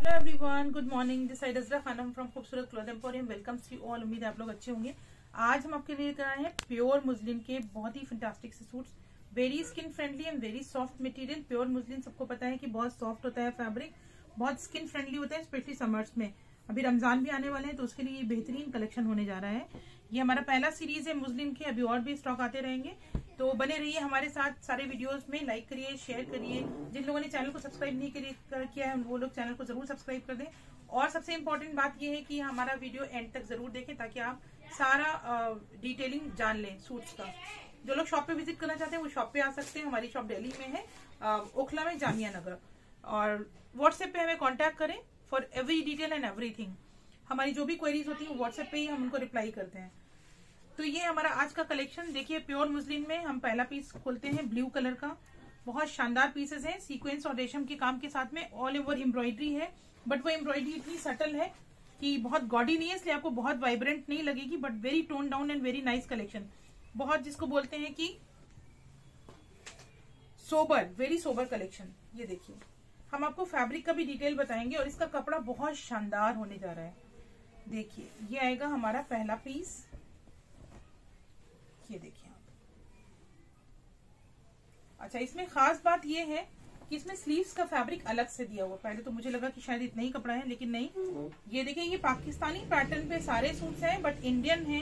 Hello everyone good morning this side Azra Khanam from Khoobsurat cloth emporium welcome to all उम्मीद आप लोग अच्छे होंगे आज हम आपके लिए कराए हैं प्योर मुस्लिम के बहुत ही फंटास्टिक से suits very skin friendly and very soft material pure muslin सबको पता है कि बहुत सॉफ्ट होता है फैब्रिक बहुत स्किन फ्रेंडली होता है स्पेशली समर्स में. अभी रमज़ान भी आने वाले हैं तो उसके लिए बेहतरीन कलेक्शन होने जा रहा है। ये हमारा पहला सीरीज़ है मुस्लिम के, अभी और भी स्टॉक आते रहेंगे। तो बने रहिए हमारे साथ सारे वीडियोस में लाइक करिए शेयर करिए। जिन लोगों ने चैनल को सब्सक्राइब नहीं किया है, वो लोग चैनल को ज़रूर सब्सक्राइब कर दें। और सबसे इम्पोर्टेंट बात यह है कि हमारा वीडियो एंड तक ज़रूर देखें, ताकि आप सारा डिटेलिंग जान लें सूट्स का। जो लोग शॉप पे विज़िट करना चाहते हैं, वो शॉप पे आ सकते हैं। हमारी शॉप दिल्ली में है ओखला में जामिया नगर। और व्हाट्सएप पे हमें कांटेक्ट करें। For every detail and everything हमारी जो भी क्वेरीज होती है व्हाट्सएप पे ही हम उनको रिप्लाई करते हैं। तो ये हमारा आज का कलेक्शन देखिए प्योर मुस्लिम में हम पहला पीस खोलते हैं ब्लू कलर का। बहुत शानदार पीसेस हैं। सीक्वेंस और रेशम के काम के साथ में ऑल ओवर एम्ब्रॉयडरी है। बट वो एम्ब्रॉयडरी इतनी सटल है कि बहुत गॉडी नहीं है, इसलिए आपको बहुत वाइब्रेंट नहीं लगेगी but very tone down and very nice collection बहुत जिसको बोलते हैं कि सोबर वेरी सोबर कलेक्शन ये देखिए। हम आपको फैब्रिक का भी डिटेल बताएँगे और इसका कपड़ा बहुत शानदार होने जा रहा है। देखिए ये आएगा हमारा पहला पीस ये देखिए आप। अच्छा इसमें खास बात ये है कि इसमें स्लीव्स का फैब्रिक अलग से दिया हुआ पहले तो मुझे लगा कि शायद इतना ही कपड़ा है लेकिन नहीं। ये देखिए ये पाकिस्तानी पैटर्न पे सारे सूट्स हैं बट इंडियन है।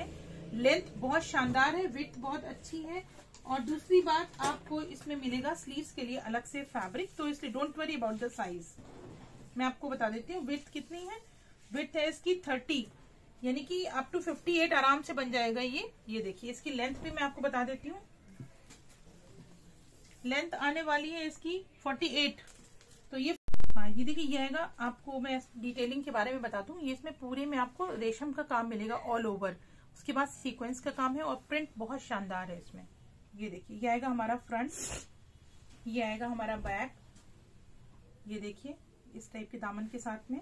लेंथ बहुत शानदार है विथ बहुत अच्छी है। और दूसरी बात आपको इसमें मिलेगा स्लीव्स के लिए अलग से फैब्रिक तो इसलिए don't worry about the size मैं आपको बता देती हूँ विथ कितनी है? विथ है इसकी थर्टी यानी कि अप टू फिफ्टी एट आराम से बन जाएगा ये। ये देखिए, इसकी लेंथ भी मैं आपको बता देती हूँ। लेंथ आने वाली है इसकी फोर्टी एट तो ये हाँ ये देखिए, ये आएगा। आपको मैं डिटेलिंग के बारे में बता दूँ ये इसमें पूरे में आपको रेशम का काम मिलेगा ऑल ओवर उसके बाद सीक्वेंस का काम है और प्रिंट बहुत शानदार है इसमें। ये देखिए, ये आएगा हमारा फ्रंट ये आएगा हमारा बैक ये देखिए, इस टाइप के दामन के साथ में।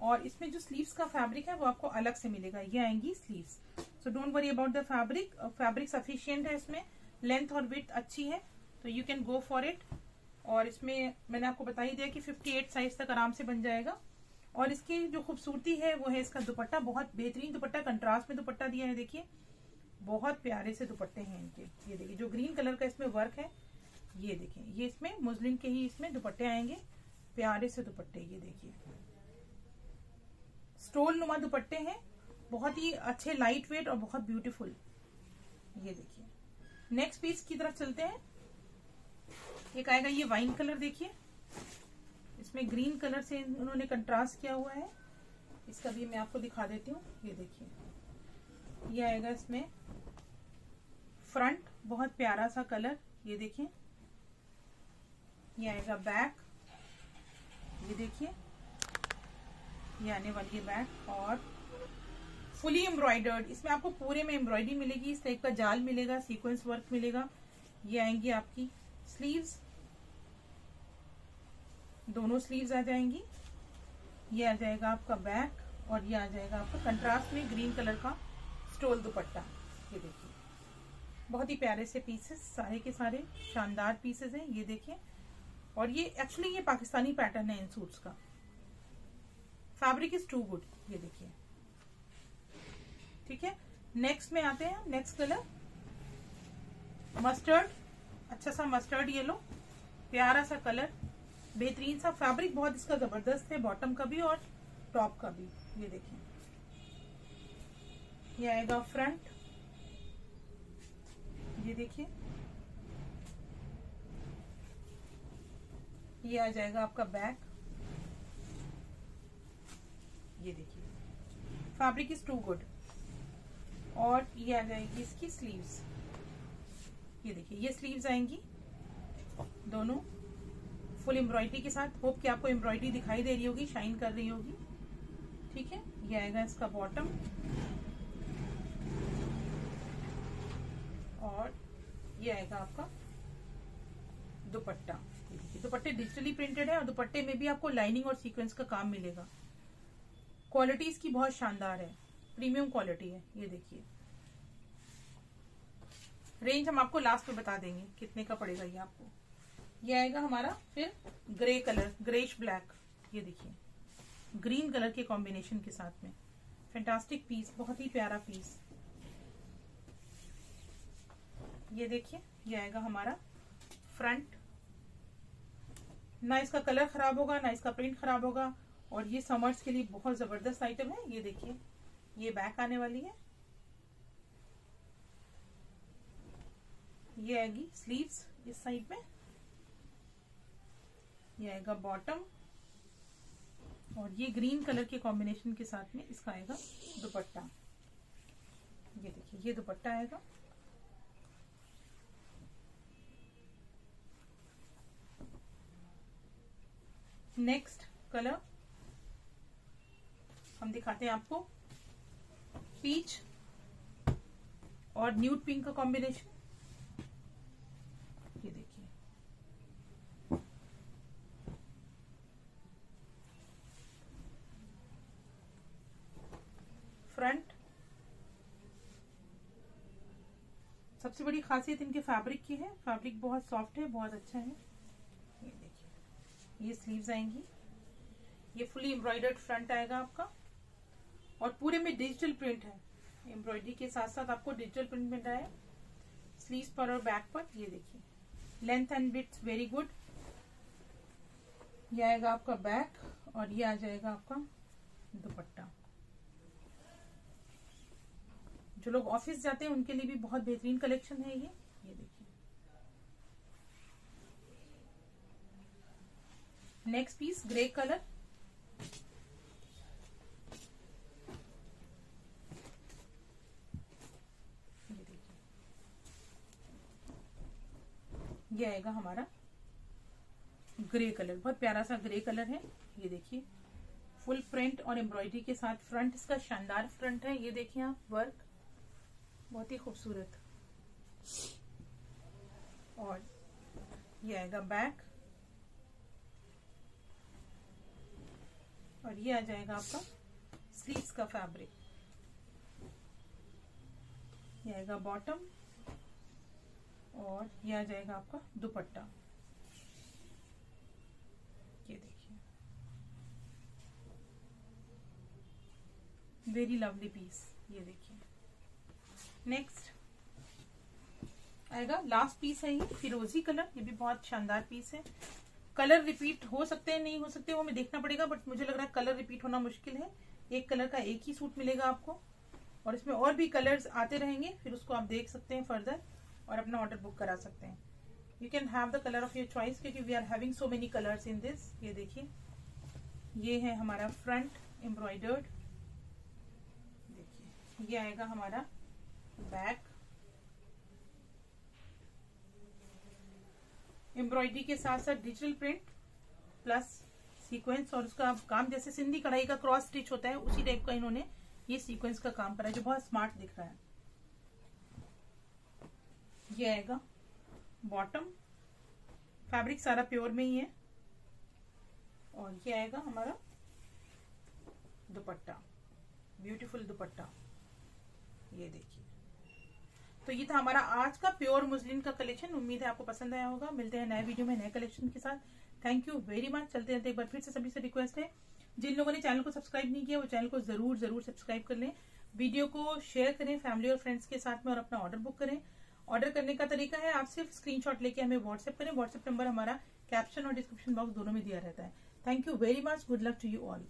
और इसमें जो स्लीव्स का फैब्रिक है, वो आपको अलग से मिलेगा। ये आएँगी sleeves so don't worry about the fabric fabric sufficient है इसमें। लेंथ और विथ अच्छी है तो you can go for it और इसमें मैंने आपको बता ही दिया कि 58 साइज़ तक आराम से बन जाएगा। और इसकी जो खूबसूरती है, वो है इसका दुपट्टा बहुत बेहतरीन दुपट्टा कंट्रास्ट में दुपट्टा दिया है, देखिए। बहुत प्यारे से दुपट्टे हैं इनके। ये देखिए, जो ग्रीन कलर का इसमें वर्क है, ये देखिए। ये इसमें मुस्लिम के ही इसमें दुपट्टे आएँगे। प्यारे से दुपट्टे, ये देखिए। स्टोल नुमा दुपट्टे हैं। बहुत ही अच्छे लाइट वेट और बहुत ब्यूटीफुल ये देखिए। नेक्स्ट पीस की तरफ़ चलते हैं। एक आएगा ये वाइन कलर देखिए। इसमें ग्रीन कलर से उन्होंने कंट्रास्ट किया हुआ है। इसका भी मैं आपको दिखा देती हूँ। ये देखिए। ये आएगा इसमें फ्रंट, बहुत प्यारा सा कलर। ये देखिए। ये आएगा बैक। ये देखिए। ये आने वाली है बैक और फुली एम्ब्रॉयडर्ड। इसमें आपको पूरे में एम्ब्रॉयडरी मिलेगी, इस टाइप का जाल मिलेगा सीक्वेंस वर्क मिलेगा। ये आएँगी आपकी स्लीव्स दोनों स्लीव्स आ जाएँगी। ये आ जाएगा आपका बैक और ये आ जाएगा आपका कंट्रास्ट में ग्रीन कलर का स्टोल दुपट्टा। ये देखिए। बहुत ही प्यारे से पीसेस सारे के सारे शानदार पीसेस हैं, ये देखिए। और ये एक्चुअली ये पाकिस्तानी पैटर्न है इन सूट्स का। फैब्रिक इज़ टू गुड ये देखिए। ठीक है? नेक्स्ट में आते हैं नेक्स्ट कलर मस्टर्ड अच्छा सा मस्टर्ड येलो प्यारा सा कलर बेहतरीन सा फैब्रिक बहुत इसका ज़बरदस्त है बॉटम का भी और टॉप का भी, ये देखिए ये आएगा फ्रंट ये देखिए ये आ जाएगा आपका बैक ये देखिए। फैब्रिक इज़ टू गुड और ये आ जाएगी इसकी स्लीव्स ये देखिए, ये स्लीव्स आएँगी। दोनों। फुल एम्ब्रॉयडरी के साथ। होप कि आपको एम्ब्रॉयडरी दिखाई दे रही होगी शाइन कर रही होगी। ठीक है? ये आएगा इसका बॉटम और ये आएगा आपका दुपट्टा। दुपट्टे डिजिटली प्रिंटेड है और दुपट्टे में भी आपको लाइनिंग और सीक्वेंस का काम मिलेगा। क्वालिटी इसकी बहुत शानदार है। प्रीमियम क्वालिटी है, ये देखिए। रेंज हम आपको लास्ट में बता देंगे, कितने का पड़ेगा ये आपको। ये आएगा हमारा फिर ग्रे कलर, ग्रेश ब्लैक। ये देखिए, ग्रीन कलर के कॉम्बिनेशन के साथ में। फैंटास्टिक पीस बहुत ही प्यारा पीस ये देखिए, ये आएगा हमारा फ्रंट ना इसका कलर खराब होगा, ना इसका प्रिंट खराब होगा। और ये समर्स के लिए बहुत ज़बरदस्त आइटम है। ये देखिए, ये बैक आने वाली है। ये आएगी स्लीव्स इस साइड में। ये आएगा बॉटम और ये ग्रीन कलर के कॉम्बिनेशन के साथ में इसका आएगा दुपट्टा। ये देखिए, ये दुपट्टा आएगा। नेक्स्ट कलर हम दिखाते हैं आपको। पीच और न्यूड पिंक का कॉम्बिनेशन ये देखिए फ्रंट सबसे बड़ी खासियत इनके फैब्रिक की है। फैब्रिक बहुत सॉफ्ट है, बहुत अच्छा है। ये देखिए, ये स्लीव्स आएँगी। ये फुली एम्ब्रॉयडर्ड फ्रंट आएगा आपका। और पूरे में डिजिटल प्रिंट है। एम्ब्रॉयडरी के साथ साथ आपको डिजिटल प्रिंट मिल रहा है। स्लीव पर और बैक पर, ये देखिए। Length and bits very good ये आएगा आपका बैक और ये आ जाएगा आपका दुपट्टा। जो लोग ऑफ़िस जाते हैं, उनके लिए भी बहुत बेहतरीन कलेक्शन है ये। ये देखिए। नेक्स्ट पीस ग्रे कलर ये आएगा हमारा ग्रे कलर बहुत प्यारा सा ग्रे कलर है। ये देखिए। फुल प्रिंट और एम्ब्रॉयडरी के साथ फ्रंट इसका शानदार फ्रंट है। ये देखिए आप वर्क बहुत ही खूबसूरत। और ये आएगा बैक और ये आ जाएगा आपका स्लीव्स का फैब्रिक। ये आएगा बॉटम। और ये आ जाएगा आपका दुपट्टा। ये देखिए। वेरी लवली पीस ये देखिए। नेक्स्ट आएगा लास्ट पीस है ये, फिरोजी कलर ये भी बहुत शानदार पीस है। कलर रिपीट हो सकते हैं, नहीं हो सकते वो हमें देखना पड़ेगा बट मुझे लग रहा है कलर रिपीट होना मुश्किल है। एक कलर का एक ही सूट मिलेगा आपको। और इसमें और भी कलर्स आते रहेंगे, फिर उसको आप देख सकते हैं फर्दर और अपना ऑर्डर बुक करा सकते हैं। You can have the colour of your choice क्योंकि we are having so many colours in this ये देखिए। ये है हमारा फ्रंट एम्ब्रॉयडर्ड देखिए। ये आएगा हमारा बैक। एम्ब्रॉयडरी के साथ साथ डिजिटल प्रिंट प्लस सीक्वेंस और उसका काम जैसे सिंधी कढ़ाई का क्रॉस स्टिच होता है, उसी टाइप का इन्होंने ये सीक्वेंस का काम करा है जो बहुत स्मार्ट दिख रहा है। ये आएगा बॉटम। फैब्रिक सारा प्योर में ही है। और ये आएगा हमारा दुपट्टा, ब्यूटीफुल दुपट्टा। ये देखिए। तो ये था हमारा आज का प्योर मुस्लिम का कलेक्शन उम्मीद है आपको पसंद आया होगा। मिलते हैं नए वीडियो में, नए कलेक्शन के साथ। थैंक यू वेरी मच चलते चलते एक बार फिर से सभी से रिक्वेस्ट है। जिन लोगों ने चैनल को सब्सक्राइब नहीं किया, वो चैनल को ज़रूर ज़रूर सब्सक्राइब कर लें। वीडियो को शेयर करें फैमिली और फ्रेंड्स के साथ में और अपना ऑर्डर बुक करें। ऑर्डर करने का तरीका है, आप सिर्फ़ स्क्रीनशॉट लेके हमें व्हाट्सएप करें। व्हाट्सएप नंबर हमारा कैप्शन और डिस्क्रिप्शन बॉक्स दोनों में दिया रहता है। Thank you very much good luck to you all